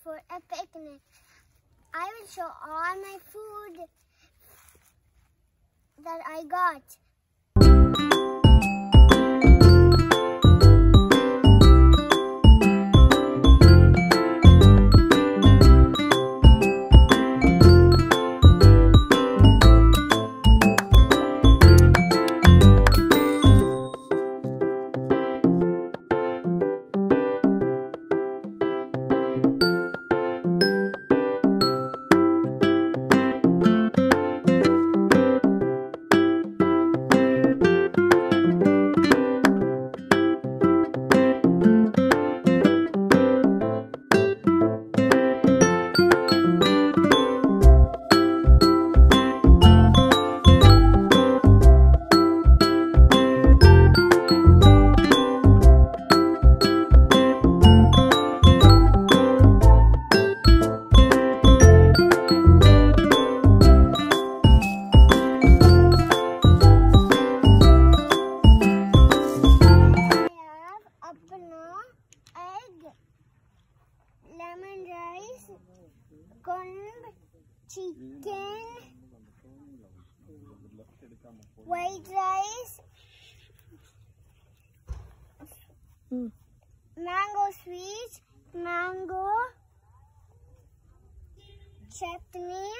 For a picnic. I will show all my food that I got. Chicken, white rice, hmm. mango sweet, mango, chutney,